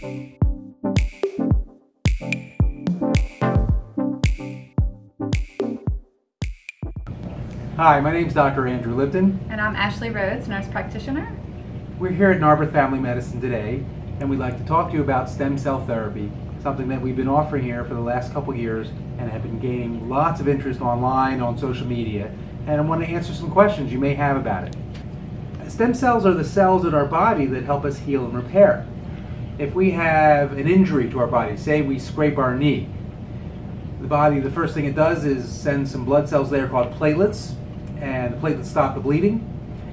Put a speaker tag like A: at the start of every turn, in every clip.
A: Hi, my name is Dr. Andrew Lipton.
B: And I'm Ashley Rhodes, nurse practitioner.
A: We're here at Narberth Family Medicine today, and we'd like to talk to you about stem cell therapy, something that we've been offering here for the last couple years and have been gaining lots of interest online, on social media, and I want to answer some questions you may have about it. Stem cells are the cells in our body that help us heal and repair. If we have an injury to our body, say we scrape our knee, the body, the first thing it does is send some blood cells there called platelets, and the platelets stop the bleeding.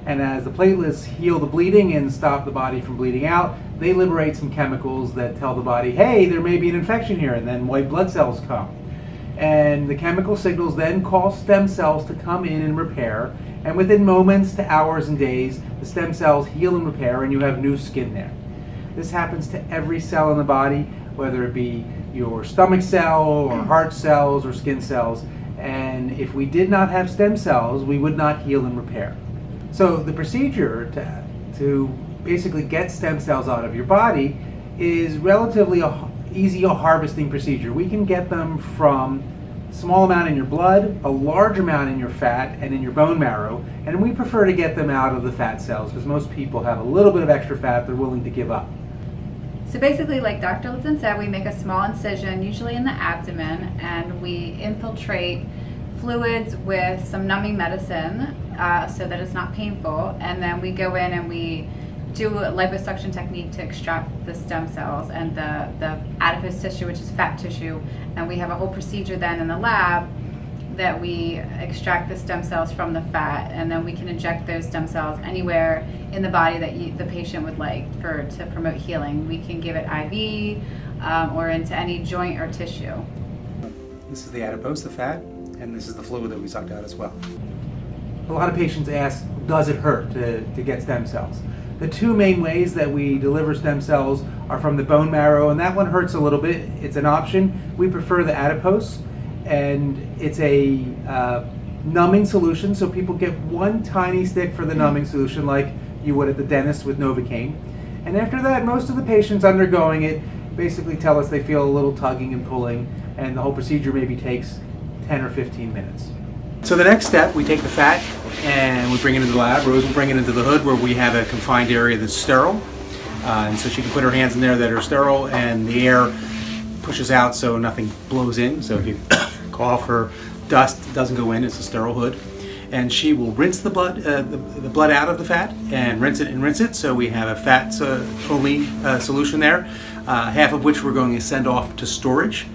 A: And as the platelets heal the bleeding and stop the body from bleeding out, they liberate some chemicals that tell the body, hey, there may be an infection here, and then white blood cells come. And the chemical signals then cause stem cells to come in and repair, and within moments to hours and days, the stem cells heal and repair, and you have new skin there. This happens to every cell in the body, whether it be your stomach cell, or mm. heart cells, or skin cells. And if we did not have stem cells, we would not heal and repair. So the procedure to, to basically get stem cells out of your body is relatively a, easy a harvesting procedure. We can get them from small amount in your blood, a large amount in your fat, and in your bone marrow. And we prefer to get them out of the fat cells because most people have a little bit of extra fat they're willing to give up.
B: So basically, like Dr. Lipton said, we make a small incision, usually in the abdomen, and we infiltrate fluids with some numbing medicine uh, so that it's not painful. And then we go in and we do a liposuction technique to extract the stem cells and the, the adipose tissue, which is fat tissue. And we have a whole procedure then in the lab that we extract the stem cells from the fat and then we can inject those stem cells anywhere in the body that you, the patient would like for to promote healing. We can give it IV um, or into any joint or tissue.
A: This is the adipose, the fat, and this is the fluid that we sucked out as well. A lot of patients ask, does it hurt to, to get stem cells? The two main ways that we deliver stem cells are from the bone marrow, and that one hurts a little bit. It's an option. We prefer the adipose and it's a uh, numbing solution. So people get one tiny stick for the mm-hmm. numbing solution, like you would at the dentist with Novocaine. And after that, most of the patients undergoing it basically tell us they feel a little tugging and pulling, and the whole procedure maybe takes 10 or 15 minutes. So the next step, we take the fat and we bring it into the lab. Rose will bring it into the hood where we have a confined area that's sterile. Uh, and so she can put her hands in there that are sterile and the air pushes out so nothing blows in. So if you cough her, dust doesn't go in. It's a sterile hood. And she will rinse the blood, uh, the, the, blood out of the fat and rinse it and rinse it. So we have a fat uh, only uh, solution there, uh, half of which we're going to send off to storage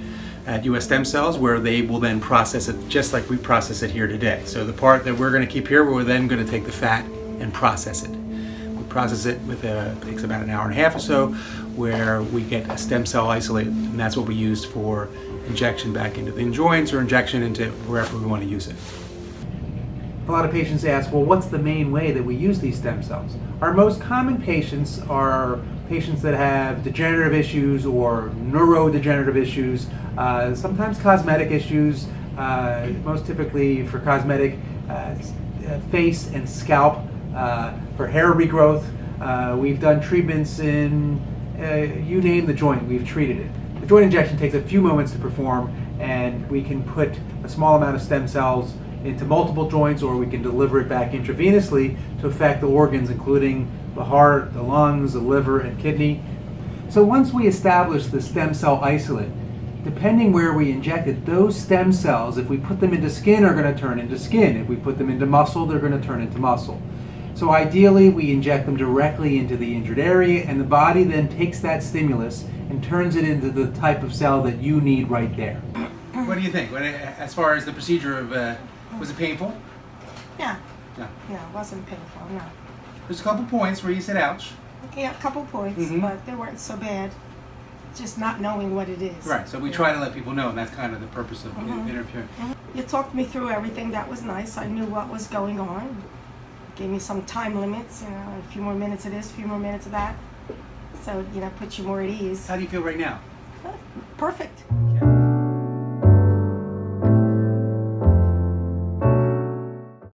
A: at US Stem Cells where they will then process it just like we process it here today. So the part that we're going to keep here, we're then going to take the fat and process it. We process it with a, takes about an hour and a half or so where we get a stem cell isolate and that's what we use for injection back into the joints or injection into wherever we want to use it. A lot of patients ask, well, what's the main way that we use these stem cells? Our most common patients are patients that have degenerative issues or neurodegenerative issues, uh, sometimes cosmetic issues, uh, most typically for cosmetic, uh, face and scalp, uh, for hair regrowth. Uh, we've done treatments in, uh, you name the joint, we've treated it. The joint injection takes a few moments to perform and we can put a small amount of stem cells into multiple joints or we can deliver it back intravenously to affect the organs including the heart, the lungs, the liver, and kidney. So once we establish the stem cell isolate, depending where we inject it, those stem cells, if we put them into skin, are going to turn into skin. If we put them into muscle, they're going to turn into muscle. So ideally, we inject them directly into the injured area, and the body then takes that stimulus and turns it into the type of cell that you need right there. What do you think? What, as far as the procedure of, uh, was it painful?
C: Yeah. Yeah. Yeah, it wasn't painful, no.
A: There's a couple points where you said ouch.
C: Yeah, a couple points, mm -hmm. but they weren't so bad. Just not knowing what it is.
A: Right, so we yeah. try to let people know, and that's kind of the purpose of mm -hmm. interviewing. Mm -hmm.
C: You talked me through everything, that was nice. I knew what was going on gave me some time limits, you know, a few more minutes of this, a few more minutes of that. So, you know, puts you more at ease.
A: How do you feel right now?
C: Perfect.